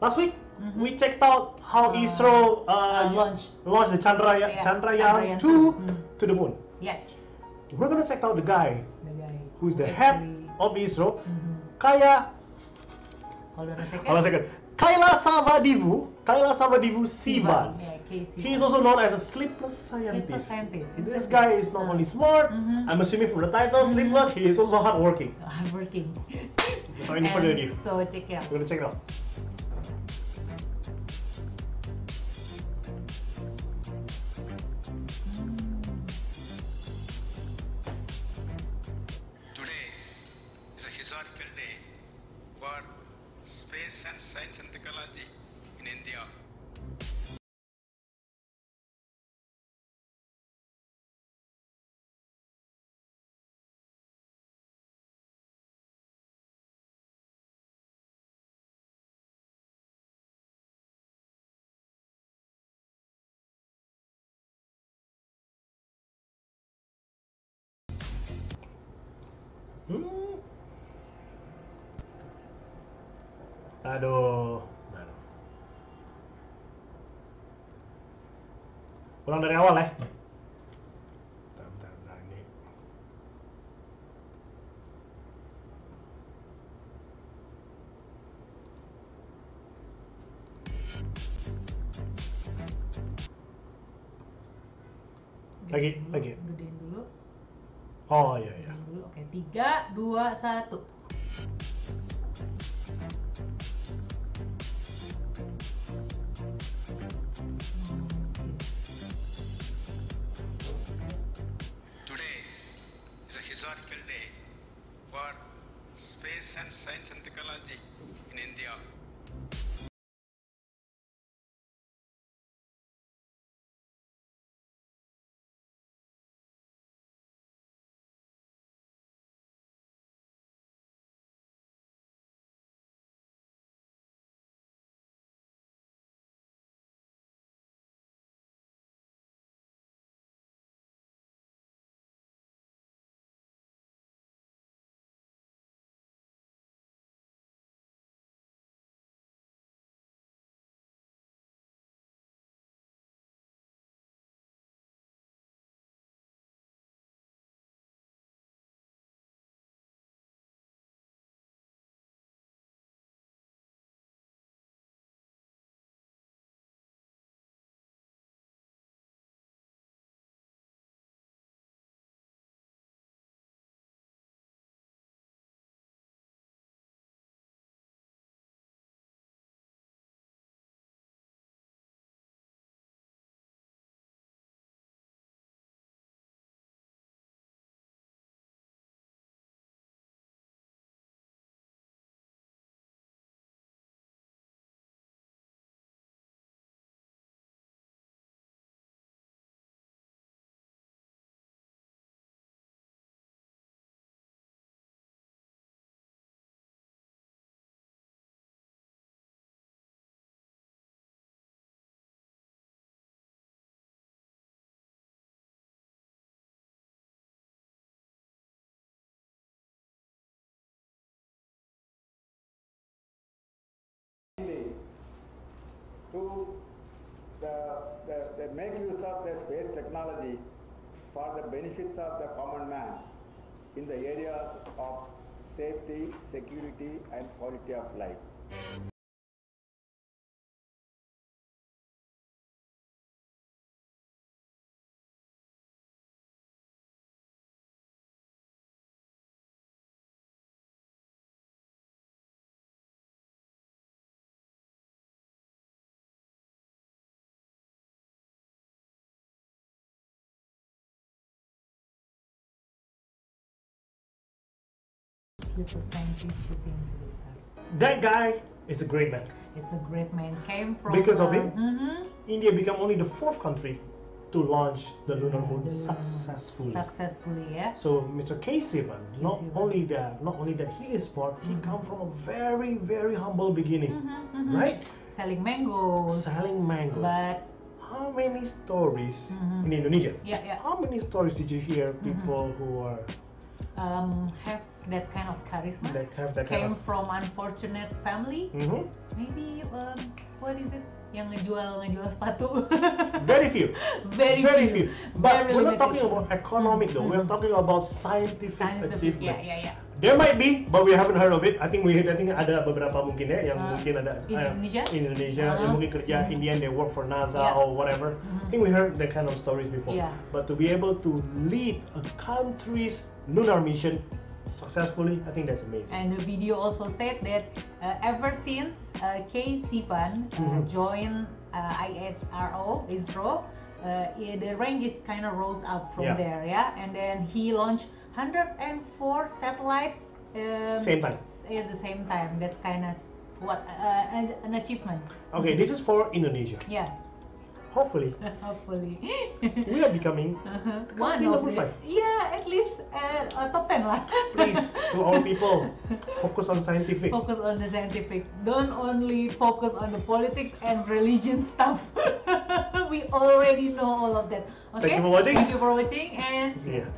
last week we checked out how ISRO uh, uh, launched. launched the Chandrayaan Yeah, Chandrayaan Chandrayaan 2 two. Mm. to the moon. Yes, We're gonna check out the guy the guy. who's the head of ISRO, Mhm. Kaya. Hold on a second. Hold on a second. Kailasavadivoo, Kailasavadivoo Sivan. Yeah. He is also known as a sleepless scientist. Sleepless scientist, This guy is not Uh. only smart, Mhm. I'm assuming from the title, sleepless, he is also hardworking. hardworking. Without any further And ado, So check it out. we're gonna check it out. For space and science and technology in India. Hmm. Aduh. Bentar. Ulang dari awal ya. Bentar, bentar, bentar ini. Lagi, Gedein lagi. Gedein dulu. Oh iya iya. Gedein dulu. Oke, tiga, dua, satu. Historical day for space and science and technology in India. To the, the, the make use of the space technology for the benefits of the common man in the areas of safety, security and quality of life. Little scientist shooting to the. That guy is a great man. It's a great man. Came from Because of him? mhm. India became only the fourth country to launch the lunar moon The successfully. Successfully, yeah. So Mr. K Sivan, not Sivan. only that, not only that he is smart, he come from a very, very humble beginning, Mhm, mhm. right? Selling mangoes. Selling mangoes. But How many stories Mhm. in Indonesia? yeah, yeah. How many stories did you hear people who are Um, have that kind of charisma. That have that kind Came of. from unfortunate family. Mhm. Maybe um, what is it? Yang ngejual ngejual sepatu. Very few. very, Very few. few. But Very we're not talking about economic though. We're Mhm. talking about scientific, Scientific, achievement. yeah, yeah, yeah. There might be, but we haven't heard of it. I think we, I think ada beberapa mungkin ya yang Uh, mungkin ada uh, Indonesia? in Indonesia yang Uh-huh. mungkin kerja in the end they work for NASA Yeah. or whatever. I think we heard that kind of stories before. Yeah. But to be able to lead a country's lunar mission successfully, I think that's amazing. And the video also said that uh, ever since uh, K. Sivan uh, Mhm. joined uh, ISRO, ISRO, uh, yeah, the rank is kind of rose up from Yeah. there, yeah. And then he launched 104 satellites um, Same time. at the same time. That's kind of what uh, an an achievement. Okay, this is for Indonesia. Yeah, Hopefully, hopefully. we are becoming Uh-huh. One number five. Yeah, at least uh, uh, top 10 lah. please to all people focus on scientific. focus on the scientific. Don't only focus on the politics and religion stuff. we already know all of that. Okay? Thank you for watching. Thank you for watching and See ya.